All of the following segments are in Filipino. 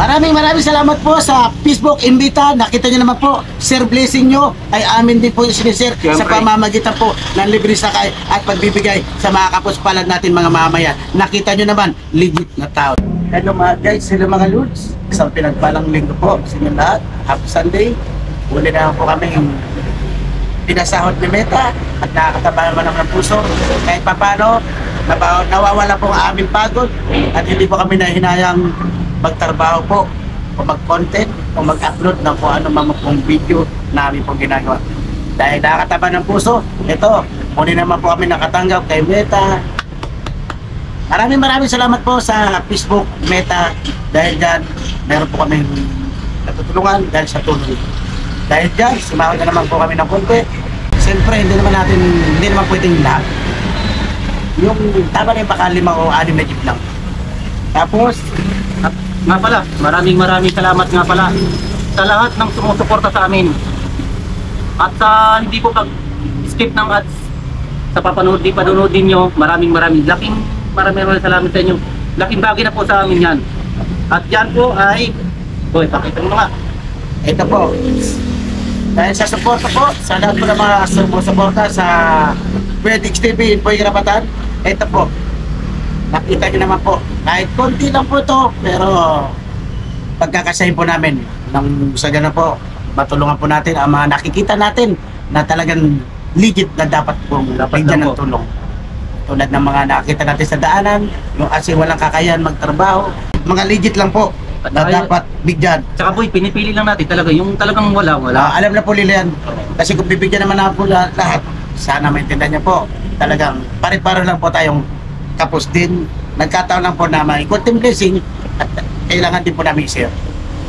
Maraming maraming salamat po sa Facebook Invita. Nakita nyo naman po, Sir Blessing nyo ay amin din po yung sinisir sa Siyempre. pamamagitan po ng libre sakay at pagbibigay sa mga kapuspalad natin mga mamayan. Nakita nyo naman, legit na tao. Hello mga guys, hello mga Lords. Isang pinagpalang linggo po sa inyo lahat. Happy Sunday. Uli na po kami pinasahod ni Meta at nakakataba naman ng puso. Kahit papano, nabaw- nawawala po ang aming pagod at hindi po kami nahinayang magtrabaho po o mag-content o mag-upload ng kung ano mga pong video na aming pong ginagawa. Dahil nakakataba ng puso, ito, muli naman po kami nakatanggap kay Meta. Maraming maraming salamat po sa Facebook Meta dahil dyan meron po kami natutulungan dahil sa tulong. Dahil dyan, sumahod na naman po kami ng konti. Siyempre, hindi naman natin, hindi naman pwedeng lahat. Yung tama na yung baka lima o anim na jeep lang. Tapos, nga pala, maraming maraming salamat nga pala sa lahat ng sumusuporta sa amin. At sa hindi po pag-skip ng ads sa papanood di panonood ninyo, maraming maraming laking maraming maraming salamat sa inyo. Laking bagay na po sa amin yan. At yan po ay Boy, pakita mo nga. ito po. Dahil sa suporta po, sa lahat po ng mga sumusuporta sa Wedix TV, Boy Karapatan, ito po. Nakita nyo naman po, kahit konti lang po ito, pero pagkakasahin po namin ng sa ganun po, matulungan po natin ang mga nakikita natin na talagang legit na dapat pong Dapat bigyan ng po. tulong. Tulad ng mga nakita natin sa daanan, yung asi walang kakayahan magtrabaho, mga legit lang po At na tayo- dapat bigyan. Tsaka boy, pinipili lang natin talaga yung talagang wala, wala. Ah, alam na po nila yan. Kasi kung bibigyan naman na po lahat, sana maintindihan niyo po. Talagang pare-pare lang po tayong kapos din. Nagkataon lang po na may konting blessing at kailangan din po namin i-share.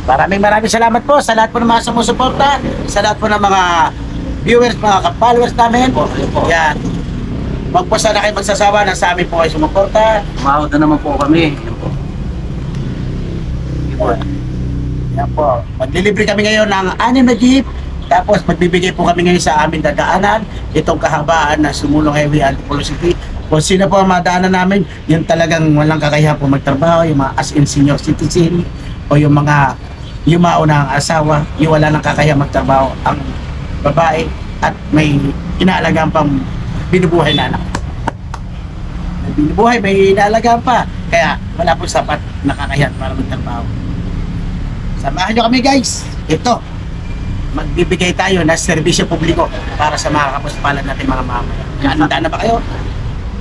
Maraming maraming salamat po sa lahat po ng mga sumusuporta, sa lahat po ng mga viewers, mga followers namin. Po, po. Yan. Huwag po sana kayo magsasawa na sa amin po kayo sumuporta. Umahod na naman po kami. Yan po. Yan. Yan po. Maglilibre kami ngayon ng anim na jeep. Tapos magbibigay po kami ngayon sa amin dadaanan. Itong kahabaan na sumulong highway Antipolo City. Kung sino po ang madaanan namin, yung talagang walang kakayahan po magtrabaho, yung mga as in senior citizen, o yung mga yung mauna ang asawa, yung wala nang kakayahan magtrabaho, ang babae, at may inaalagaan pang binubuhay na anak. May binubuhay, may inaalagaan pa. Kaya wala po sapat na kakayahan para magtrabaho. Samahan nyo kami guys. Ito, magbibigay tayo ng serbisyo publiko para sa mga kapuspalan natin mga mamaya. Handa na ba kayo?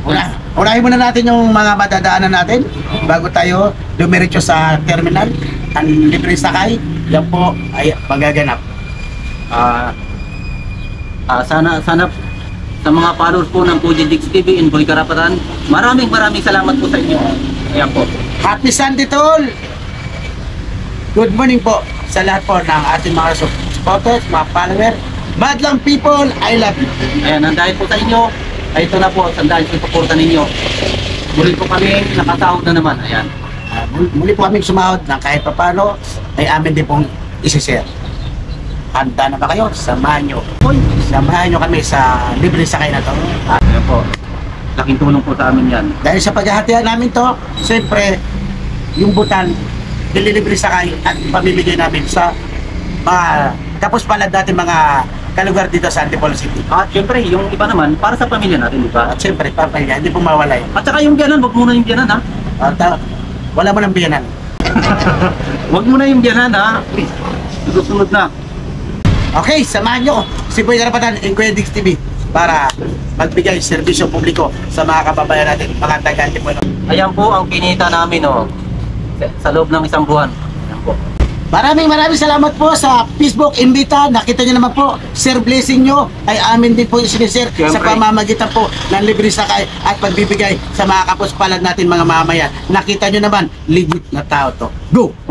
Una, unahin muna natin yung mga madadaanan natin bago tayo dumiretso sa terminal. Ang libre sakay, yan po ay magaganap. Ah, ah, sana sana sa mga followers po ng Puji Dix TV and Boy Karapatan, maraming maraming salamat po sa inyo. Ayan po. Happy Sunday to all! Good morning po sa lahat po ng ating mga supporters, mga followers. Madlang people, I love you. Ayan, ang dahil po sa inyo, ay ito na po, sa dahil sa suporta ninyo. Muli po kami, nakasahod na naman. Ayan. Ah, muli, po kaming sumahod na kahit papano ay amin din pong isishare. Handa na ba kayo? Samahan nyo. Samahan nyo kami sa libre sakay na to. At Ayan po. Laking tulong po sa amin yan. dahil sa paghahatian namin to, siyempre, yung butan, nililibre sakay at pamimigay namin sa mga tapos pala dati mga kalugar dito sa Antipolo City. At syempre, yung iba naman, para sa pamilya natin, di ba? At siyempre, papaya, hindi po mawala yun. At saka yung biyanan, wag muna yung biyanan ha. At ah, wala mo ng biyanan. Wag muna yung biyanan ha. Please. Susunod na. Okay, samahan nyo si Boy Karapatan and Kuya Dix TV para magbigay serbisyo publiko sa mga kababayan natin, mga taga-Antipolo. Ayan po ang kinita namin oh. Sa loob ng isang buwan. Ayan po. Maraming maraming salamat po sa Facebook Invita. Nakita nyo naman po, Sir Blessing nyo ay amin din po yung sinishare sa Siyempre. pamamagitan po ng libre sakay at pagbibigay sa mga kapuspalad natin mga mamayan. Nakita nyo naman, legit na tao to. Go!